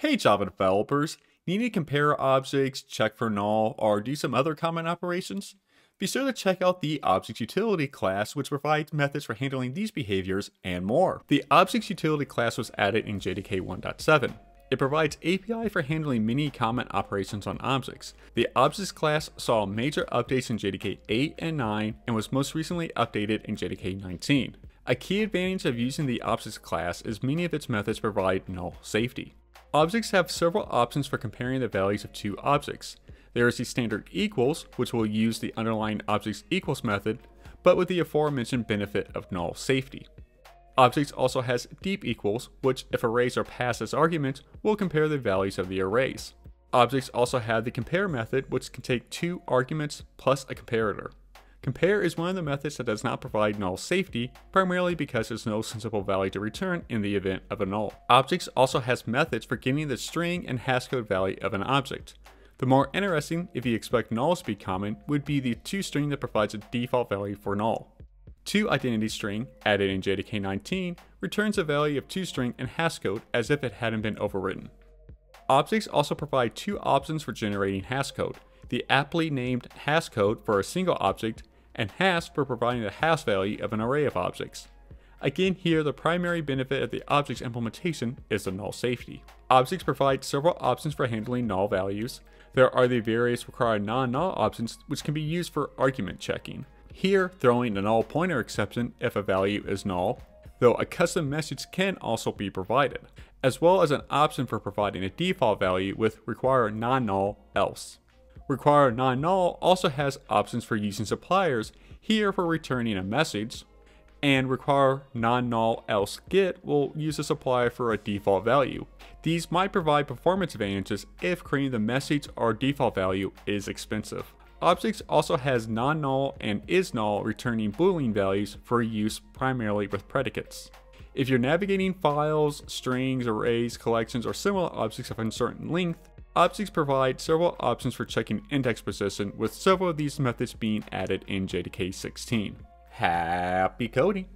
Hey Java developers, need to compare objects, check for null, or do some other common operations? Be sure to check out the Objects Utility class which provides methods for handling these behaviors and more. The Objects Utility class was added in JDK 1.7. It provides API for handling many common operations on objects. The Objects class saw major updates in JDK 8 and 9 and was most recently updated in JDK 19. A key advantage of using the Objects class is many of its methods provide null safety. Objects have several options for comparing the values of two objects. There is the standard equals, which will use the underlying objects equals method, but with the aforementioned benefit of null safety. Objects also has deep equals, which if arrays are passed as arguments, will compare the values of the arrays. Objects also have the compare method, which can take two arguments plus a comparator. Compare is one of the methods that does not provide null safety, primarily because there's no sensible value to return in the event of a null. Objects also has methods for getting the string and hash code value of an object. The more interesting, if you expect nulls to be common, would be the toString that provides a default value for null. ToIdentityString, added in JDK 19, returns a value of toString and hash code as if it hadn't been overwritten. Objects also provide two options for generating hash code, the aptly named hash code for a single object and hash for providing the hash value of an array of objects. Again here the primary benefit of the objects implementation is the null safety. Objects provide several options for handling null values. There are the various required non-null options which can be used for argument checking. Here throwing a null pointer exception if a value is null, though a custom message can also be provided, as well as an option for providing a default value with require non-null else. Require non-null also has options for using suppliers, here for returning a message, and require non-null else get will use a supplier for a default value. These might provide performance advantages if creating the message or default value is expensive. Objects also has non-null and is-null returning boolean values for use primarily with predicates. If you're navigating files, strings, arrays, collections, or similar objects of uncertain length, Objects provide several options for checking index position, with several of these methods being added in JDK 16. Happy coding!